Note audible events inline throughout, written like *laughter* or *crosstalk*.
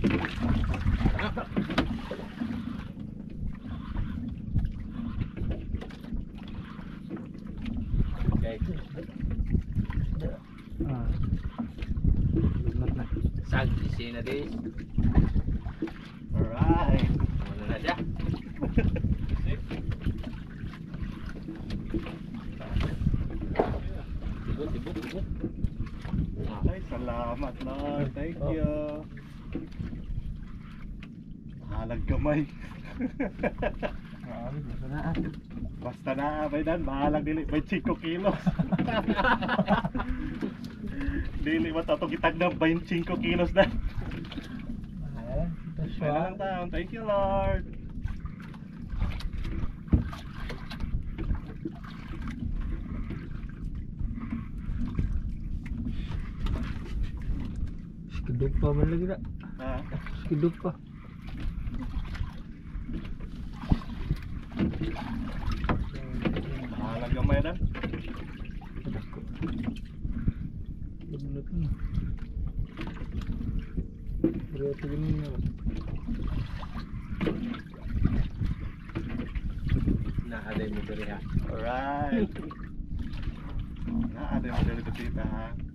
Lumat na. Na dis. Alright. Ano na siya? Ay, salamat Lord. Thank you. Halag kamay. Grabe, gusto na. Basta na, may dan, bahalang dili. May 5 kilos. *laughs* dili matatong kitag na 25 kilos na. Ayan, ito siya. Thank you, Lord. hidup pa man lagi hidup kok? Mahala gamay dan Dako Daglag na Nah ada yang na Nakaday mo Nah ada yang Nakaday mo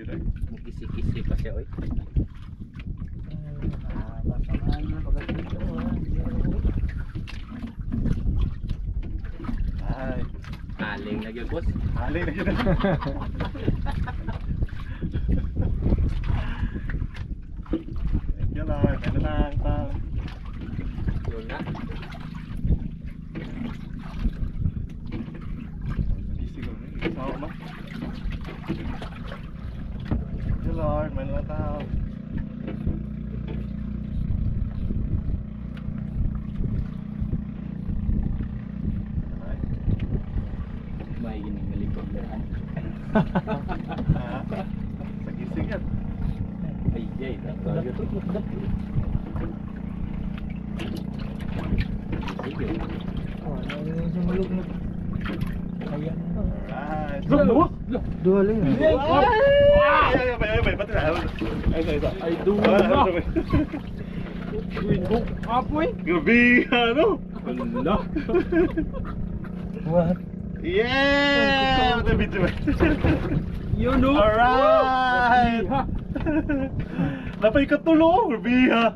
Yun eh. Mukisi-kisi pa siya, oy. Na. Ay. Aling na gyud boss. Ali na yun. Thank you, Lord. Ano lang. Yun na. Siguro, isaw mo. Thank you, Lord. May lang tao. Alright. May gining malikot na. Ah, Sa gising yan. Ay, ay, nagkayo to. Sige. Oh, ano yung sumulog na. Ayan. Alright. Dua. Dua lang. Ay, ay, ay, pati na. Ah. Windhoek. Apoy. Grabe, ano? Wala. What? Yeah! Ito video. Yun no. Alright! Napay ka tulo, grabe ha.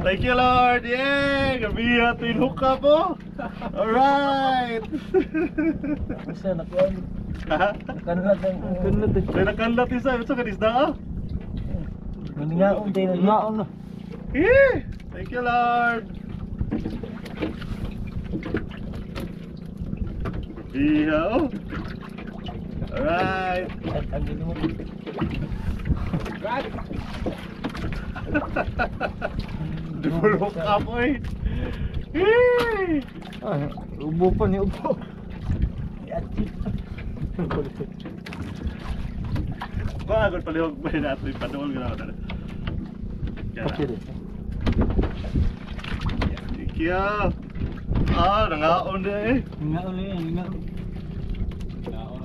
Thank you Lord! Yeah! Grabe ha, tinhook ka po. Alright! Basta nakuan. Kanlat ang kanlat. May nakanlat isa, ito ka disda ah. Maningaon tayo na. Maningaon na. Yeah! Thank you Lord! Grabe ha, oh. Alright! Ang gini mo. Double hook up. Yay! Ah, ubo pa ni ubo. Yatsit. Vágod felé, hogy én átlépett dolgra. Gyere. Kia. Ah, nggak onde. Nggak onde, eh. nggak. Nggak onde.